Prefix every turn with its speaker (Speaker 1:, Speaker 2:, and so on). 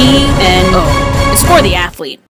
Speaker 1: T and O It's for the athlete.